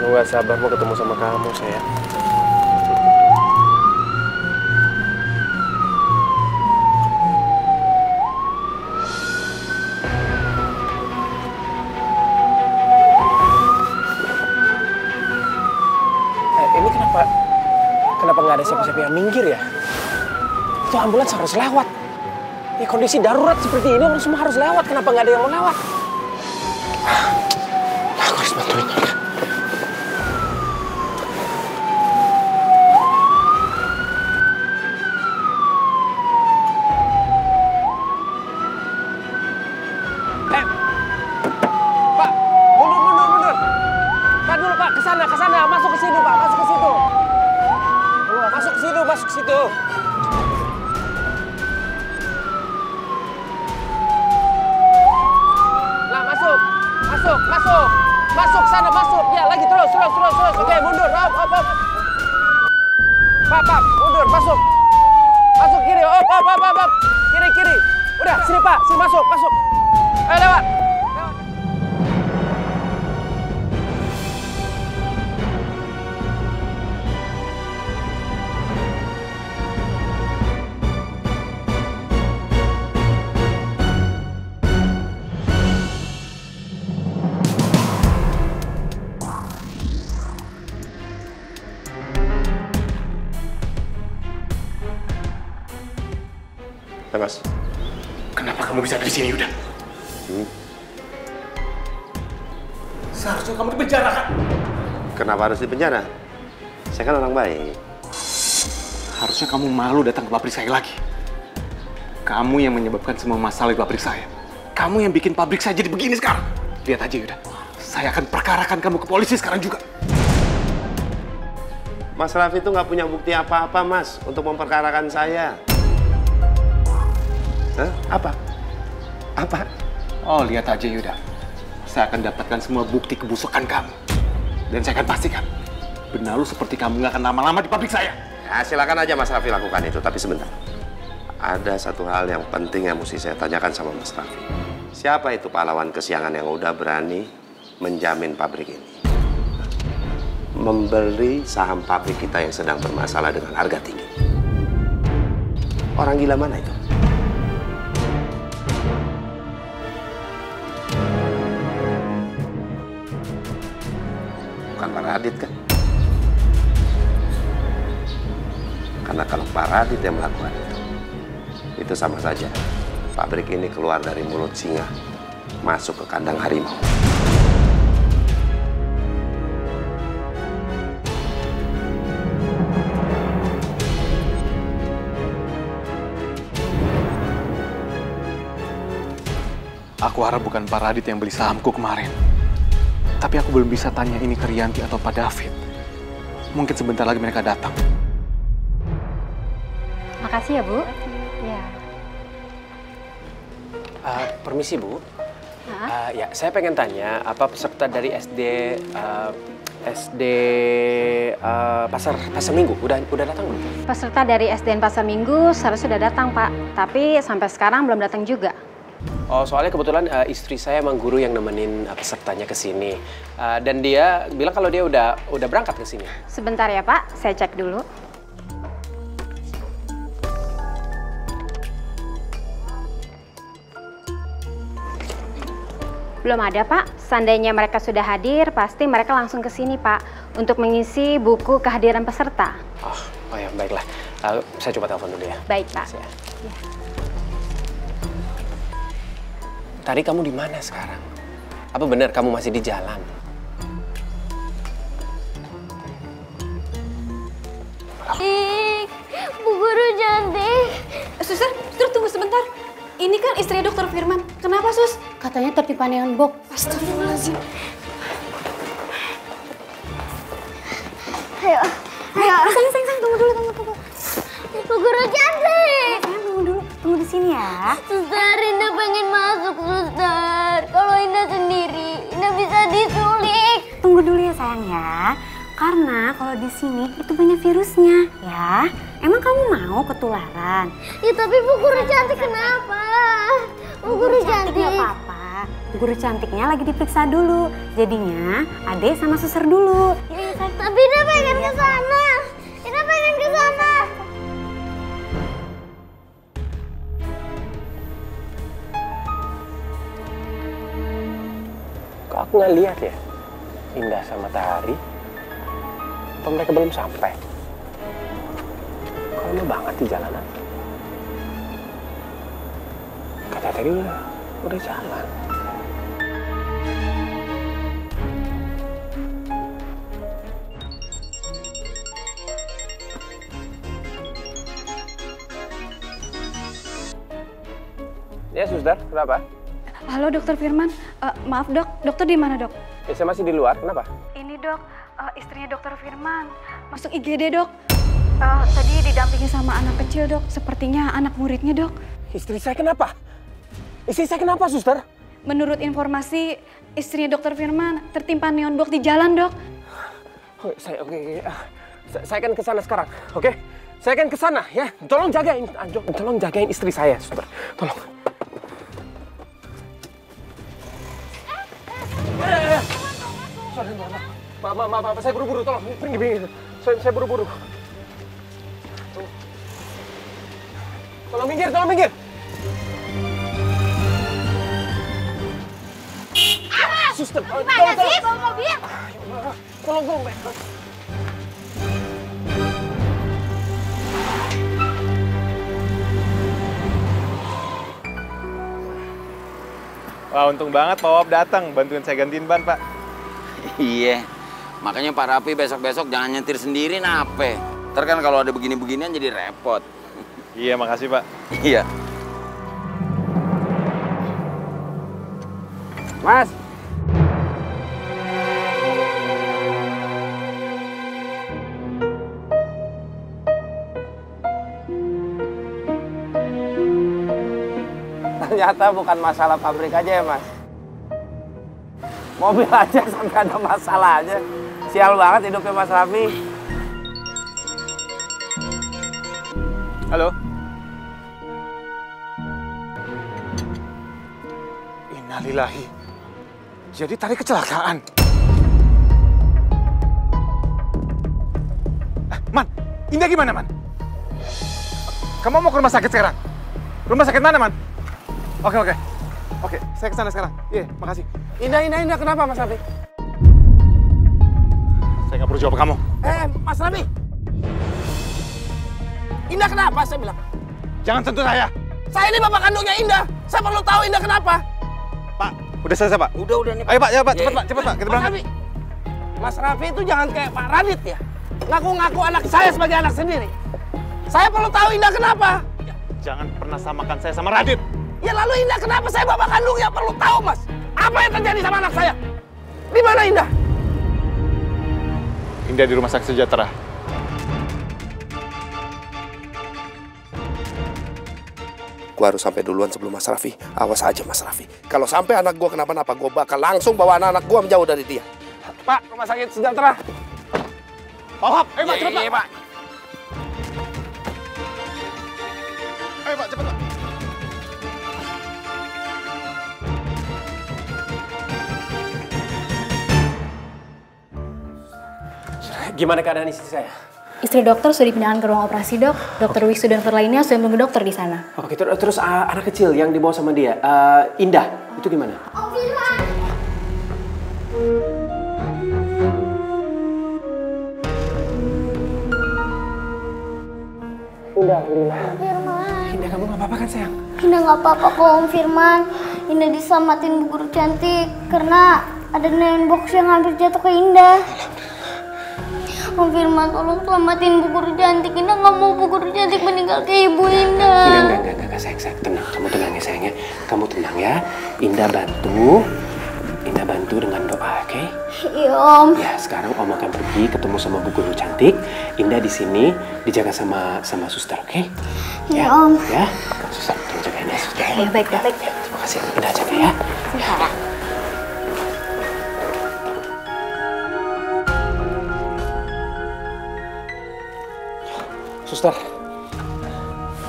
Aku gak sabar mau ketemu sama kamu, sayang. Eh, ini kenapa kenapa nggak ada siapa-siapa yang minggir ya? Itu ambulans harus lewat. Ya kondisi darurat seperti ini orang semua harus lewat. Kenapa nggak ada yang mau lewat? Aku harus bantuin mereka. Eh, Pak, mundur, mundur, mundur. Pak dulu Pak, ke sana, ke sana, masuk ke situ Pak, masuk ke situ. Masuk ke situ, masuk bisa ada di sini, Yuda? Seharusnya kamu di penjara kan? kenapa harus di penjara? Saya kan orang baik. Harusnya kamu malu datang ke pabrik saya lagi. Kamu yang menyebabkan semua masalah di pabrik saya. Kamu yang bikin pabrik saya jadi begini sekarang. Lihat aja, Yuda. Saya akan perkarakan kamu ke polisi sekarang juga. Mas Raffi itu nggak punya bukti apa-apa mas untuk memperkarakan saya. Hah? Apa? Apa? Oh, lihat aja, Yuda. Saya akan dapatkan semua bukti kebusukan kamu. Dan saya akan pastikan, benalu seperti kamu nggak akan lama-lama di pabrik saya. Ya silakan aja Mas Raffi lakukan itu, tapi sebentar. Ada satu hal yang penting yang mesti saya tanyakan sama Mas Raffi. Siapa itu pahlawan kesiangan yang udah berani menjamin pabrik ini? Membeli saham pabrik kita yang sedang bermasalah dengan harga tinggi. Orang gila mana itu? Bukan Pak Radit kan? Karena kalau Pak Radit yang melakukan itu, itu sama saja. Pabrik ini keluar dari mulut singa, masuk ke kandang harimau. Aku harap bukan Pak Radit yang beli sahamku kemarin. Tapi aku belum bisa tanya ini ke Rianti atau Pak David. Mungkin sebentar lagi mereka datang. Makasih ya, Bu. Ya. Eh, permisi Bu. Eh, ya, saya pengen tanya apa peserta dari SD eh, SD eh, Pasar Pasar Minggu udah udah datang belum? Peserta dari SDN Pasar Minggu seharusnya sudah datang, Pak. Tapi sampai sekarang belum datang juga. Oh, soalnya kebetulan eh, istri saya emang guru yang nemenin eh, pesertanya ke sini. Eh, dan dia bilang kalau dia udah udah berangkat ke sini. Sebentar ya, Pak. Saya cek dulu. Belum ada, Pak. Seandainya mereka sudah hadir, pasti mereka langsung ke sini, Pak. Untuk mengisi buku kehadiran peserta. Oh, oh ya baiklah. Eh, saya coba telepon dulu ya. Baik, Pak. Ya. Tadi kamu di mana sekarang? Apa benar kamu masih di jalan? Ih, Bu Guru cantik. Suster, suster tunggu sebentar. Ini kan istri dokter Firman. Kenapa, Sus? Katanya tertimpa neon box. Astagfirullahaladzim. Ayo, ayo. Sayang, sayang, sayang, tunggu dulu, tunggu, tunggu. Bu Guru cantik. Tunggu di sini ya. Suster, Indah pengen masuk, Suster. Kalau Indah sendiri, Indah bisa diculik. Tunggu dulu ya, sayang ya. Karena kalau di sini itu banyak virusnya, ya. Emang kamu mau ketularan? Ya tapi Bu Guru cantik kenapa? Bu Guru Cantik nggak apa-apa. Bu guru cantiknya lagi diperiksa dulu. Jadinya Ade sama suster dulu. Tapi Ina pengen ke sana. Kok aku nggak lihat ya? Indah sama Tari. Apa mereka belum sampai? Kok lama banget di jalanan? Kata tadi udah, udah jalan. Ya, suster, kenapa? Halo dokter Firman, Eh, maaf dok, dokter di mana dok? Ya, saya masih di luar, kenapa? Ini dok, eh, istrinya dokter Firman masuk IGD dok. Eh, tadi didampingi sama anak kecil dok, sepertinya anak muridnya dok. Istri saya kenapa? Istri saya kenapa, suster? Menurut informasi, istrinya dokter Firman tertimpa neon box di jalan dok. Oke, saya oke, oke. Ah, saya, saya akan ke sana sekarang, oke? Saya akan ke sana ya. Tolong jagain, tolong jagain istri saya, suster. Tolong. Sorry, maaf, maaf, maaf, saya buru-buru, tolong, pergi, pergi. Saya, saya buru-buru. Tolong. Tolong minggir, tolong minggir. Suster, tolong, Mana tolong, sih bawa mobil? tolong, tolong, Mbak. Wah, untung banget Pak Wap datang bantuin saya gantiin ban, Pak. Iya, makanya Pak Rapi besok-besok jangan nyetir sendiri nape. Ntar kan kalau ada begini-beginian jadi repot. Iya, makasih, Pak. Iya. Mas. Ternyata bukan masalah pabrik aja ya, Mas. Mobil aja sampai ada masalah aja. Sial banget hidupnya Mas Raffi. Halo. Innalillahi. Jadi tadi kecelakaan. Eh, Man, Indah gimana, Man? Kamu mau ke rumah sakit sekarang? Rumah sakit mana, Man? Oke, oke. Oke, saya ke sana sekarang. Iya, makasih. Indah, indah, indah. Kenapa Mas Raffi? Saya nggak perlu jawab kamu. Eh, Mas Raffi. Indah kenapa saya bilang? Jangan sentuh saya. Saya ini bapak kandungnya Indah. Saya perlu tahu Indah kenapa. Pak, udah selesai, Pak. Udah, udah nih. Ayo, Pak, ya, Pak. Iya, Cepet, Pak. Cepet, Pak. Kita Mas. Mas Raffi itu jangan kayak Pak Radit ya. Ngaku-ngaku anak saya sebagai anak sendiri. Saya perlu tahu Indah kenapa. Jangan pernah samakan saya sama Radit. Ya lalu Indah kenapa saya bapak kandungnya perlu tahu mas. Apa yang terjadi sama anak saya? Di mana Indah? Indah di rumah sakit sejahtera. Gua harus sampai duluan sebelum Mas Raffi. Awas aja Mas Raffi. Kalau sampai anak gua kenapa-napa, gua bakal langsung bawa anak-anak gua menjauh dari dia. Pak, rumah sakit sejahtera. Pak ayo Pak, Iya, cepet iya, Pak. Gimana keadaan istri saya? Istri dokter sudah dipindahkan ke ruang operasi dok. Dokter Wisu dan dokter lainnya sudah menunggu dokter di sana. Oke, ter- terus uh, anak kecil yang dibawa sama dia, uh, Indah, itu gimana? Firman. Indah, Alhamdulillah. Firman. Indah, kamu gak apa-apa kan sayang? Indah nggak apa-apa kok Om Firman. Indah diselamatin Bu Guru Cantik karena ada neon box yang hampir jatuh ke Indah. Om Firman tolong selamatin Bu Guru Cantik. Indah nggak mau Bu Guru Cantik meninggal ke Ibu Indah. Enggak, enggak, enggak, enggak, enggak, sayang, sayang. Tenang, kamu tenang ya sayang ya. Kamu tenang ya. Indah bantu. Indah bantu dengan doa, oke? Iya Om. Ya, sekarang Om akan pergi ketemu sama Bu Guru Cantik. Indah di sini dijaga sama sama suster, oke? Iya Om. Ya, suster, tolong jagain ya, suster. Ya, baik, baik. Ya, terima kasih. Indah jaga ya. Suster,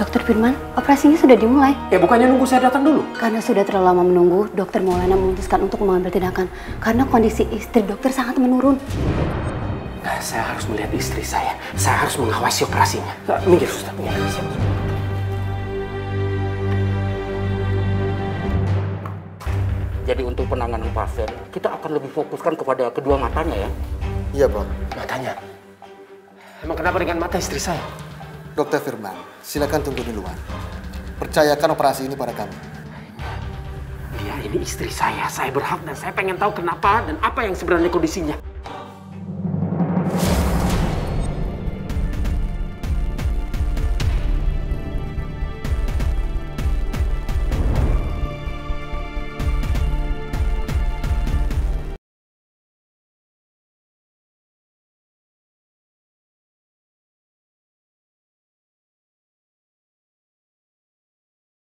Dokter Firman, operasinya sudah dimulai. Ya bukannya nunggu saya datang dulu. Karena sudah terlalu lama menunggu, Dokter Maulana memutuskan untuk mengambil tindakan karena kondisi istri dokter sangat menurun. Nah, saya harus melihat istri saya. Saya harus mengawasi operasinya. Nah, minggir, suster. Minggir. Siap. Jadi untuk penanganan pasien, kita akan lebih fokuskan kepada kedua matanya ya. Iya, Bro. Matanya. Emang kenapa dengan mata istri saya? Dokter Firman, silakan tunggu di luar. Percayakan operasi ini pada kami. Dia ini istri saya. Saya berhak dan saya pengen tahu kenapa dan apa yang sebenarnya kondisinya.